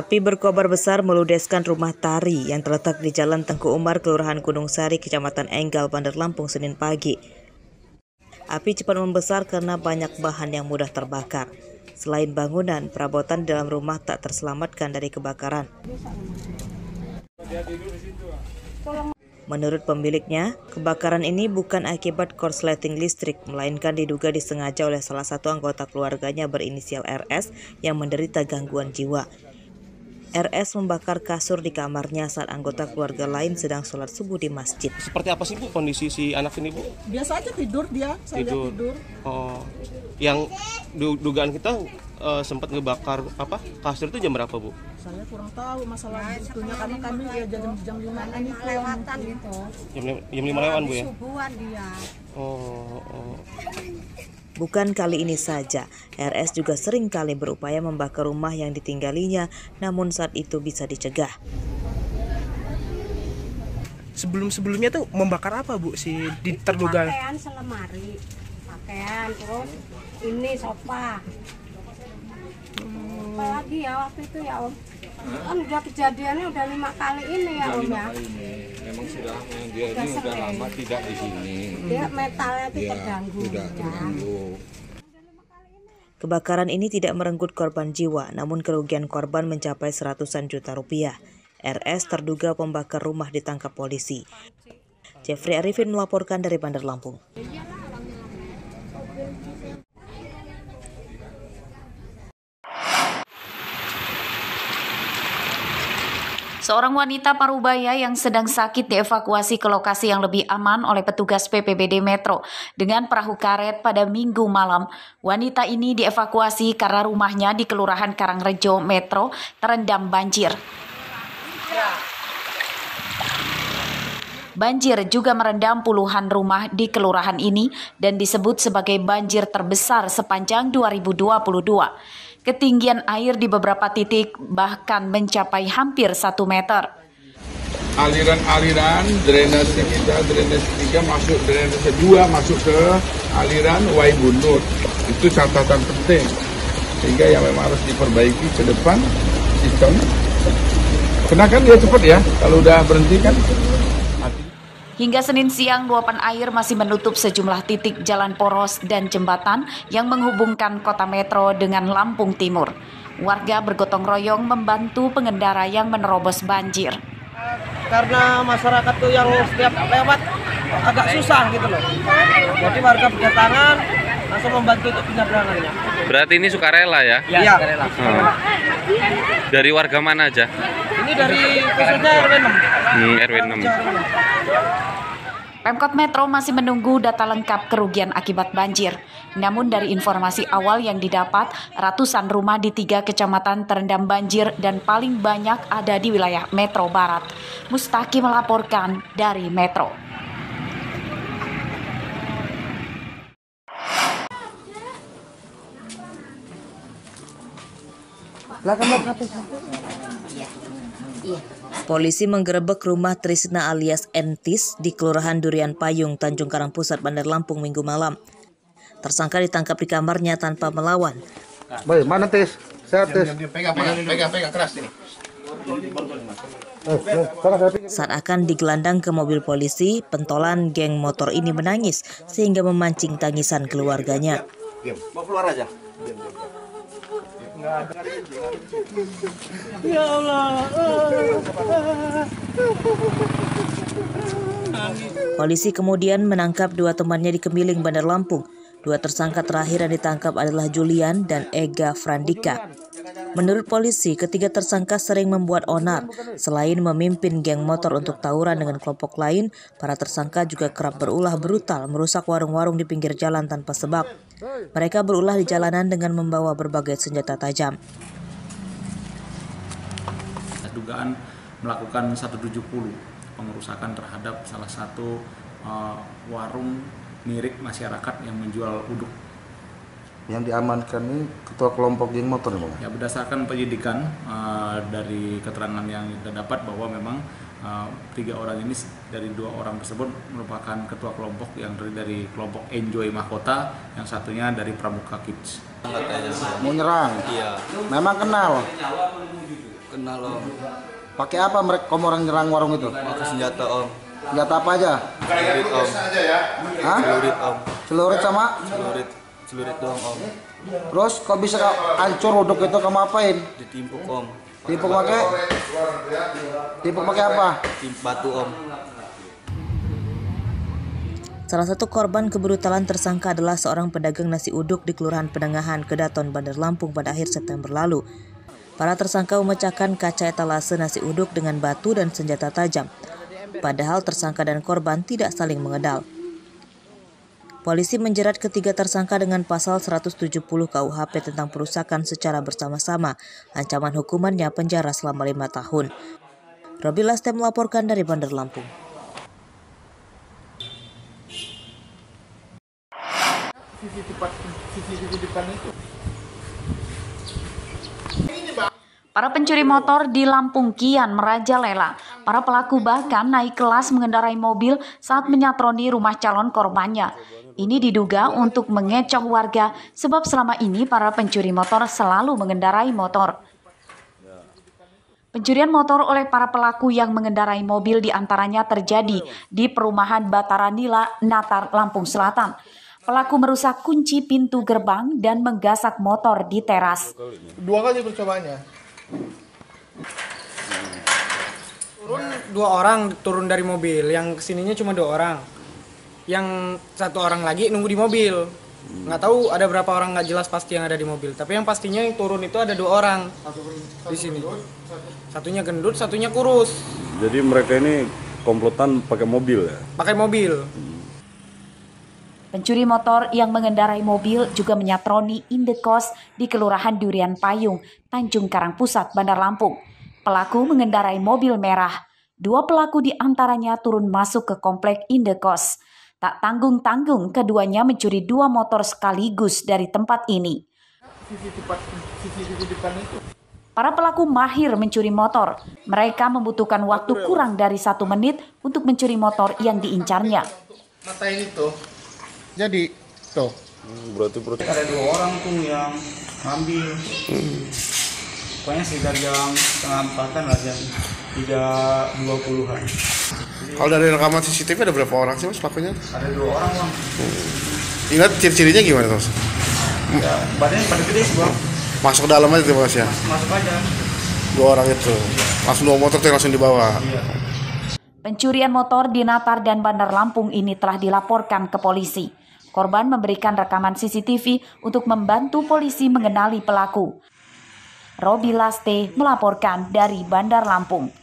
Api berkobar besar meludeskan rumah tari yang terletak di Jalan Tengku Umar, Kelurahan Gunung Sari, Kecamatan Enggal, Bandar Lampung, Senin pagi. Api cepat membesar karena banyak bahan yang mudah terbakar. Selain bangunan, perabotan dalam rumah tak terselamatkan dari kebakaran. Menurut pemiliknya, kebakaran ini bukan akibat korsleting listrik, melainkan diduga disengaja oleh salah satu anggota keluarganya berinisial RS yang menderita gangguan jiwa. RS membakar kasur di kamarnya saat anggota keluarga lain sedang sholat subuh di masjid. Seperti apa sih Bu kondisi si anak ini Bu? Biasa aja tidur dia, saya lihat Tidur. tidur. Oh, yang du- dugaan kita eh, sempat ngebakar apa kasur itu jam berapa Bu? Saya kurang tahu masalah itunya karena kami ya jam jam lima ini kelewatan gitu Jam, jam lima lewat Bu ya? subuhan dia Oh, oh. Bukan kali ini saja, RS juga sering kali berupaya membakar rumah yang ditinggalinya, namun saat itu bisa dicegah. sebelum-sebelumnya tuh membakar apa bu si di terduga pakaian selemari pakaian terus ini sofa lagi ya waktu itu ya om kan udah kejadiannya udah lima kali ini ya om ya Memang sudah dia ini udah lama tidak di sini. dia metalnya itu Ya, terganggu sudah ya. terganggu. Kebakaran ini tidak merenggut korban jiwa, namun kerugian korban mencapai seratusan juta rupiah. RS terduga pembakar rumah ditangkap polisi. Jeffrey Arifin melaporkan dari Bandar Lampung. Seorang wanita parubaya yang sedang sakit dievakuasi ke lokasi yang lebih aman oleh petugas PPBD Metro dengan perahu karet pada minggu malam. Wanita ini dievakuasi karena rumahnya di Kelurahan Karangrejo Metro terendam banjir. Banjir juga merendam puluhan rumah di kelurahan ini dan disebut sebagai banjir terbesar sepanjang 2022. Ketinggian air di beberapa titik bahkan mencapai hampir satu meter. Aliran-aliran drainase kita, drainase tiga masuk drainase dua masuk ke aliran Waibunut. Itu catatan penting. Sehingga yang memang harus diperbaiki ke depan sistem. Karena kan dia cepat ya, kalau udah berhenti kan. Hingga Senin siang, luapan air masih menutup sejumlah titik jalan poros dan jembatan yang menghubungkan kota Metro dengan Lampung Timur. Warga bergotong royong membantu pengendara yang menerobos banjir. Karena masyarakat tuh yang setiap lewat agak susah gitu loh. Jadi warga berdatangan langsung membantu untuk penyeberangannya. Berarti ini sukarela ya? Iya. Hmm. Dari warga mana aja? Ini dari khususnya RW 6. Hmm, RW 6. Pemkot Metro masih menunggu data lengkap kerugian akibat banjir. Namun dari informasi awal yang didapat, ratusan rumah di tiga kecamatan terendam banjir dan paling banyak ada di wilayah Metro Barat. Mustaki melaporkan dari Metro. Polisi menggerebek rumah Trisna alias Entis di Kelurahan Durian Payung, Tanjung Karang Pusat, Bandar Lampung minggu malam. Tersangka ditangkap di kamarnya tanpa melawan. Baik, mana tes? Sehat tes. Pegang, pegang, pegang, pegang keras ini. Saat akan digelandang ke mobil polisi, pentolan geng motor ini menangis sehingga memancing tangisan keluarganya. Mau keluar aja. Polisi kemudian menangkap dua temannya di Kemiling, Bandar Lampung. Dua tersangka terakhir yang ditangkap adalah Julian dan Ega Frandika. Menurut polisi, ketiga tersangka sering membuat onar. Selain memimpin geng motor untuk tawuran dengan kelompok lain, para tersangka juga kerap berulah brutal merusak warung-warung di pinggir jalan tanpa sebab. Mereka berulah di jalanan dengan membawa berbagai senjata tajam. dugaan melakukan 170 pengerusakan terhadap salah satu uh, warung milik masyarakat yang menjual uduk. Yang diamankan ini ketua kelompok geng motor Bang. Ya berdasarkan penyidikan uh, dari keterangan yang kita dapat bahwa memang uh, tiga orang ini dari dua orang tersebut merupakan ketua kelompok yang dari, dari kelompok Enjoy Mahkota, yang satunya dari Pramuka Kids. Mau nyerang. Iya. Memang kenal. Kenal om. Pakai apa mereka kamu orang nyerang warung itu? Pakai senjata om. Senjata apa aja? Celurit om. Hah? Celurit om. Celurit sama? Celurit. Celurit doang om. Terus kok bisa hancur uduk itu kamu apain? Ditimpuk om. Timpuk pakai? Timpuk pakai apa? Tim batu om. Salah satu korban kebrutalan tersangka adalah seorang pedagang nasi uduk di Kelurahan Penengahan, Kedaton, Bandar Lampung pada akhir September lalu. Para tersangka memecahkan kaca etalase nasi uduk dengan batu dan senjata tajam. Padahal tersangka dan korban tidak saling mengedal. Polisi menjerat ketiga tersangka dengan pasal 170 KUHP tentang perusakan secara bersama-sama. Ancaman hukumannya penjara selama lima tahun. Robi Laste melaporkan dari Bandar Lampung. Para pencuri motor di Lampung kian merajalela. Para pelaku bahkan naik kelas mengendarai mobil saat menyatroni rumah calon korbannya. Ini diduga untuk mengecoh warga sebab selama ini para pencuri motor selalu mengendarai motor. Pencurian motor oleh para pelaku yang mengendarai mobil di antaranya terjadi di perumahan Bataranila, Natar, Lampung Selatan. Pelaku merusak kunci pintu gerbang dan menggasak motor di teras. Dua kali percobaannya. Turun dua orang turun dari mobil, yang ke sininya cuma dua orang. Yang satu orang lagi nunggu di mobil. Nggak tahu ada berapa orang nggak jelas pasti yang ada di mobil. Tapi yang pastinya yang turun itu ada dua orang di sini. Satunya gendut, satunya kurus. Jadi mereka ini komplotan pakai mobil ya? Pakai mobil. Pencuri motor yang mengendarai mobil juga menyatroni indekos di Kelurahan Durian Payung, Tanjung Karang Pusat, Bandar Lampung. Pelaku mengendarai mobil merah. Dua pelaku di antaranya turun masuk ke komplek indekos. Tak tanggung-tanggung, keduanya mencuri dua motor sekaligus dari tempat ini. Para pelaku mahir mencuri motor. Mereka membutuhkan waktu kurang dari satu menit untuk mencuri motor yang diincarnya. Mata ini tuh. Jadi tuh. berarti berarti Ada dua orang tuh yang ngambil. Pokoknya sekitar jam setengah empatan lah jam tiga dua puluhan. Kalau dari rekaman CCTV ada berapa orang sih mas pelakunya? Ada dua orang bang. Ingat ciri-cirinya gimana mas? Ya, badannya pada gede sih bang. Masuk ke dalam aja tuh mas ya? Masuk aja. Dua orang itu. Langsung dua motor tuh yang langsung dibawa. Iya. Pencurian motor di Natar dan Bandar Lampung ini telah dilaporkan ke polisi. Korban memberikan rekaman CCTV untuk membantu polisi mengenali pelaku. Robi Laste melaporkan dari Bandar Lampung.